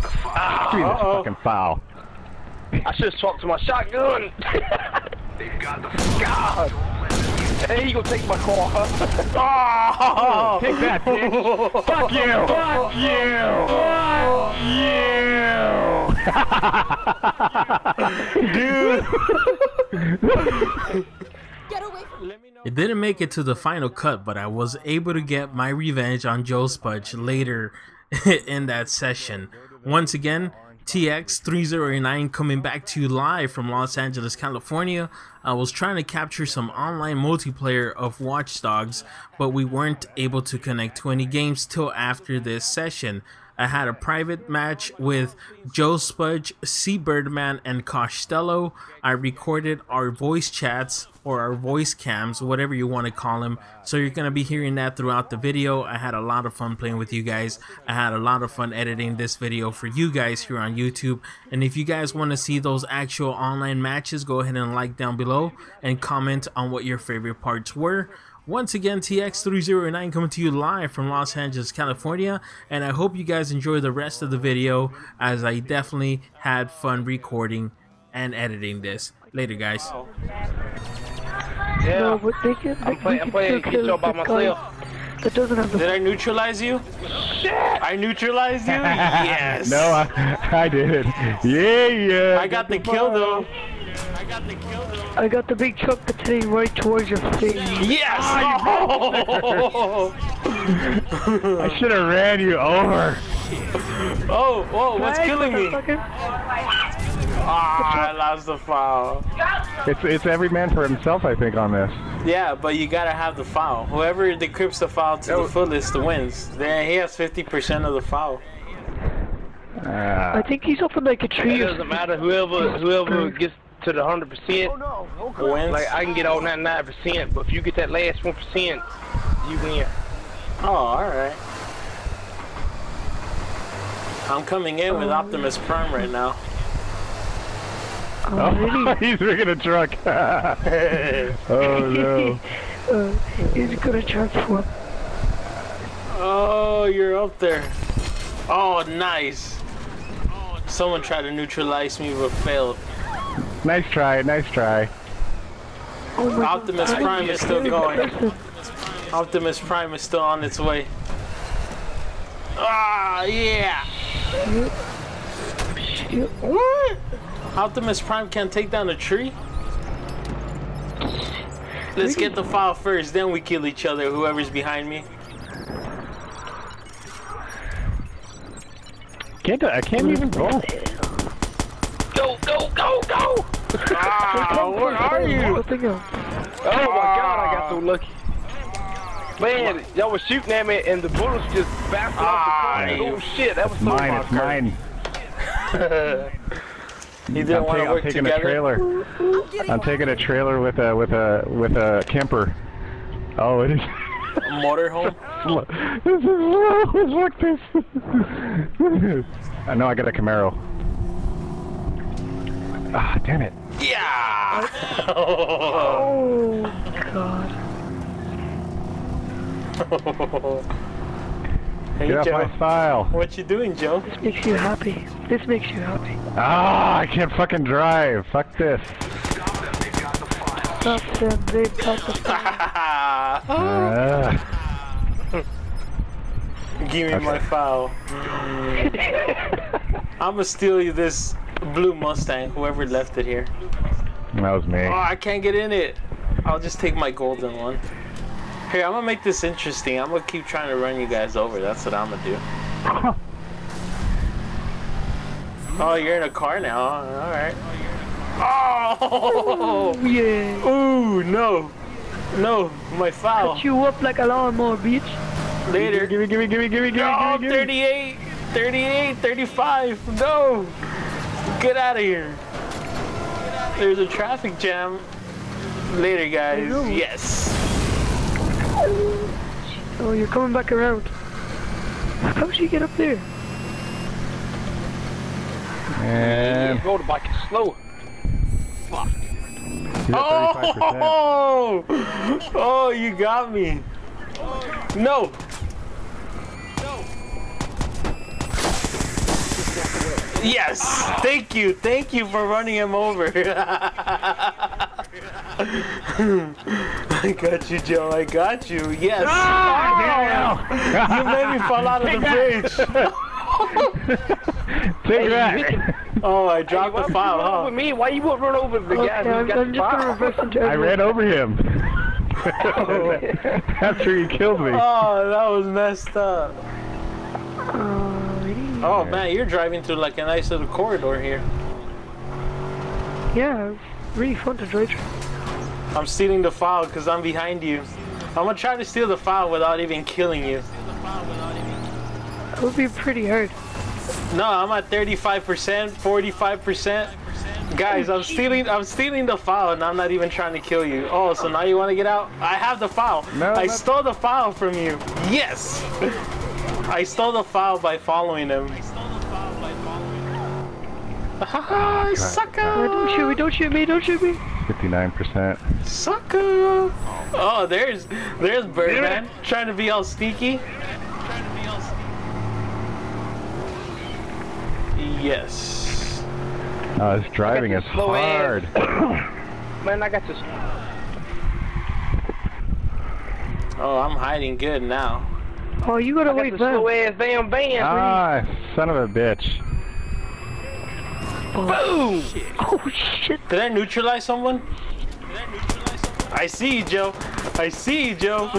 Jesus uh -oh. fucking foul. I should have swapped to my shotgun. They've got the God. Hey, you gonna take my car? oh, take that, bitch. Fuck you. Fuck you. Fuck you. Dude. It didn't make it to the final cut, but I was able to get my revenge on Joe Spudge later in that session. Once again, TX309 coming back to you live from Los Angeles, California. I was trying to capture some online multiplayer of Watch Dogs, but we weren't able to connect to any games till after this session. I had a private match with Joe Spudge, Seabirdman, and Costello. I recorded our voice chats or our voice cams, whatever you want to call them. So you're going to be hearing that throughout the video. I had a lot of fun playing with you guys. I had a lot of fun editing this video for you guys here on YouTube. And if you guys want to see those actual online matches, go ahead and like down below and comment on what your favorite parts were. Once again, TX309 coming to you live from Los Angeles, California, and I hope you guys enjoy the rest of the video as I definitely had fun recording and editing this. Later, guys. Yeah, no, but they can, I'm, play, I'm playing Kill by myself. That doesn't have the Did I neutralize you? Shit! I neutralized you? yes! no, I, I did. Yeah, yeah. I got the kill though. I got the kill though. I the big truck that's heading right towards your face. Yes! Oh, I should have ran you over. Oh, whoa, what's killing me? Ah, I lost the foul. It's it's every man for himself, I think, on this. Yeah, but you gotta have the foul. Whoever decrypts the foul to the fullest wins. Then he has 50% of the foul. Uh, I think he's up in like a tree. It doesn't matter. Whoever whoever gets to the hundred percent, Oh no, wins. like I can get all ninety nine percent, but if you get that last one percent, you win. Oh, all right. I'm coming in with Optimus Prime right now. Oh, really? he's rigging a truck. oh no. uh, he's gonna transform. Oh, you're up there. Oh, nice. Someone tried to neutralize me but failed. Nice try, nice try. Oh Optimus God. Prime is still going. Optimus Prime is still on its way. Ah, yeah. What? Optimus Prime can't take down a tree? Let's get the file first, then we kill each other, whoever's behind me. Can't I can't even go. Go go go go! Ah, where are you? Oh my God, I got so lucky. Man, y'all was shooting at me and the bullets just bounced Ah, off the car. Oh shit, that was so Mine, it's mine. You didn't I'm, want ta- to I'm work taking together? a trailer. I'm taking a trailer with a with a with a camper. Oh, it is. Motorhome? This is slow. Look this. I know I got a Camaro. Ah, damn it. Yeah! Oh God. hey, Get off Joe. my file. What you doing, Joe? This makes you happy. This makes you happy. Ah, I can't fucking drive. Fuck this. Stop them. They've got the fire. Ah. Give me my file. I'ma steal you this blue Mustang, whoever left it here. that was me. Oh, I can't get in it. I'll just take my golden one. Here, I'm gonna make this interesting. I'm gonna keep trying to run you guys over. That's what I'm gonna do. Oh, you're in a car now. Alright. Oh, oh! Yeah. Ooh, no. No, my foul. Cut you up like a lawnmower, bitch. Later. Gimme, gimme, gimme, gimme, gimme, No, gimme, gimme. 38, 38, 35. No. Get out of here. There's a traffic jam. Later, guys. Yes. Oh, you're coming back around. How did you get up there? And Go the bike is slow. he's at 35%. Oh! Oh, you got me. No. Yes! Thank you, thank you for running him over. I got you, Joe. I got you. Yes. Ah, you made me fall out of the bridge. Take that. Oh, I dropped Why the you file, run huh? over me? Why you won't run over the Okay, guy who's I'm, got I'm the just gonna file? reverse into I ran over him. After he killed me. Oh, that was messed up. Alrighty. Oh man, you're driving through like a nice little corridor here. Yeah, really fun to drive. I'm stealing the file because I'm behind you. I'm gonna try to steal the file without even killing you. It would be pretty hard. No, I'm at 35%, 45%. Guys, I'm stealing I'm stealing the file and I'm not even trying to kill you. Oh, so now you want to get out? I have the file. No, I stole the file from you. Yes. I stole the file by following him. Haha, Uh, sucker! don't shoot me, don't shoot me, don't shoot me. 59%. Sucker! Oh, there's there's Birdman trying to be all sneaky. Yes. Oh, this driving is this slow ass- hard. Man, I got this. Oh, I'm hiding good now. Oh, you gotta I got wait, the man. slow ass damn van. Ah, son of a bitch. Boom! Oh, shit. Did I neutralize someone? I see you, Joe. I see you, Joe.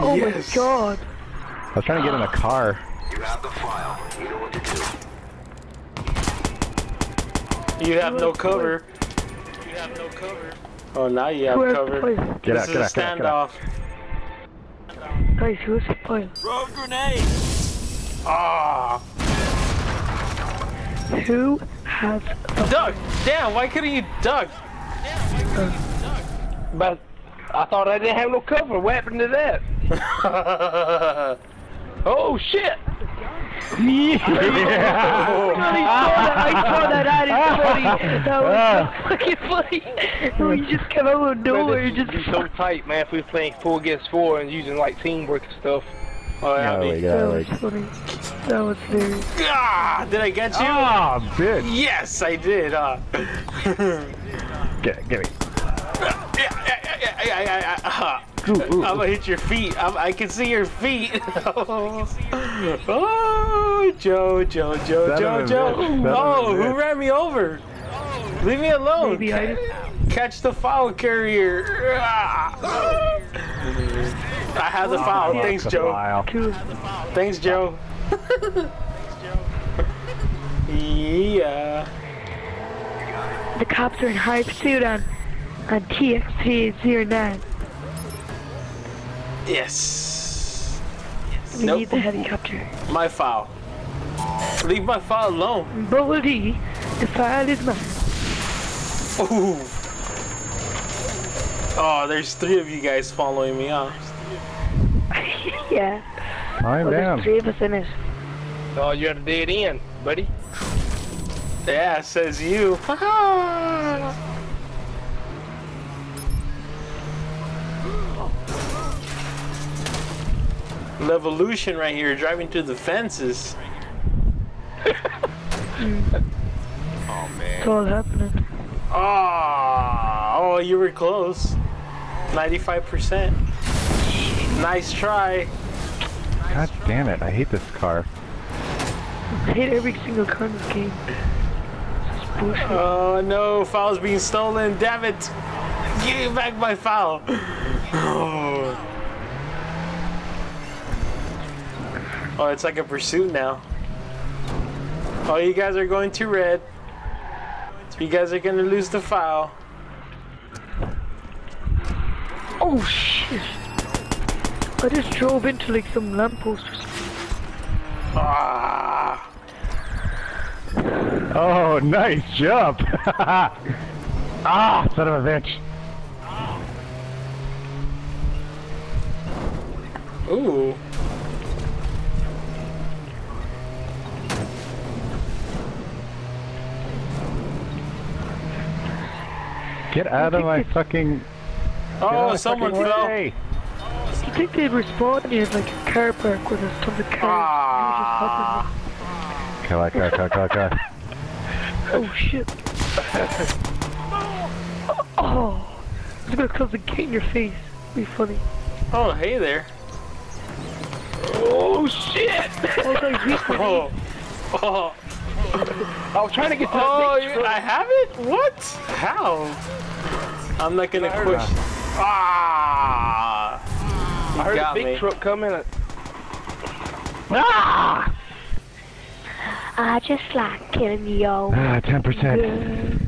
Oh Yes. my god. I was trying to get in a car. You have the file. You know what to do. You have no cover. You have no cover. Oh, now you have Who has cover. Get this out, get a out, get out, get out. standoff. Guys, who has the file? Ah, Who has the duck! Damn, why couldn't you duck? But I thought I didn't have no cover. What happened to that? Oh shit! Yeah. I saw that, I saw that, that is funny. That was so fucking funny. No, you just came out of nowhere, Man, this just so tight, man. If we were playing four against four and using like teamwork and stuff. Oh, yeah, Golly, me. That golly. was funny. That was very. Ah, did I get you? Ah, bitch. Yes, I did. Uh. Get get it. yeah, yeah, yeah, yeah, yeah, yeah, yeah. I'm gonna hit your feet. I'm, I can see your feet. oh, Joe, Joe, Joe, Son Joe, of a Joe. bitch, son of a Oh, who ran me over? Leave me alone. Catch the foul carrier. I have the foul. Thanks, Joe. Wow. Cool. Thanks, Joe. yeah. The cops are in high pursuit on, on TXT-09. Yes. We Nope. need the helicopter. My file. Leave my file alone. Boldy, the file is mine. Ooh. Oh, there's three of you guys following me, huh? yeah. I'm Well, there's three of us in it. Oh, you're at a dead end, buddy. Yeah, says you. Levolution right here, driving through the fences. It's all happening. Ah, oh, you were close. 95%. Nice try. God damn it, I hate this car. I hate every single car in this game. It's just bullshit. Oh no, foul's being stolen. Damn it. Give me back my foul. Oh. Oh, it's like a pursuit now. Oh, you guys are going to red. You guys are gonna lose the foul. Oh shit! I just drove into like some lamppost or something. Ah. Oh, nice jump. ah, son of a bitch. Ooh. Get out of my fucking. Oh, of someone fucking fell. way. you think they'd respond near like a car park where there's tons of cars? Ah. Kill that guy, kill, kill, kill. Oh shit. oh. I was gonna close the gate in your face. Be funny. Oh, hey there. Oh shit! Oh, guys, we. I was trying to get to the Oh, big you, truck. I have it? What? How? I'm not gonna I heard push. Ah! I heard got a big me. truck coming. Ah! I just like killing you. Ah, 10%.